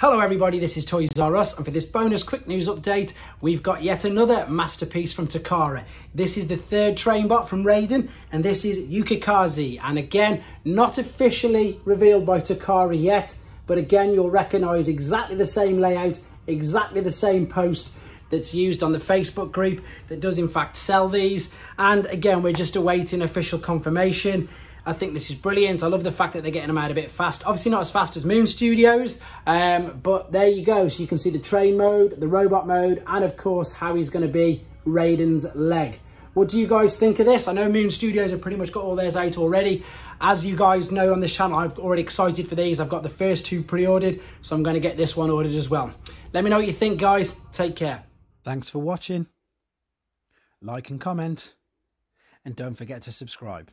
Hello everybody, this is Toys are Russ and for this bonus quick news update we've got yet another masterpiece from Takara. This is the third train bot from Raiden and this is Yukikaze and again not officially revealed by Takara yet but again you'll recognise exactly the same layout, exactly the same post that's used on the Facebook group that does in fact sell these and again we're just awaiting official confirmation. I think this is brilliant. I love the fact that they're getting them out a bit fast. Obviously not as fast as Moon Studios, um, but there you go. So you can see the train mode, the robot mode, and of course how he's going to be Raiden's leg. What do you guys think of this? I know Moon Studios have pretty much got all theirs out already. As you guys know on this channel, I'm already excited for these. I've got the first two pre-ordered, so I'm going to get this one ordered as well. Let me know what you think, guys. Take care. Thanks for watching. Like and comment. And don't forget to subscribe.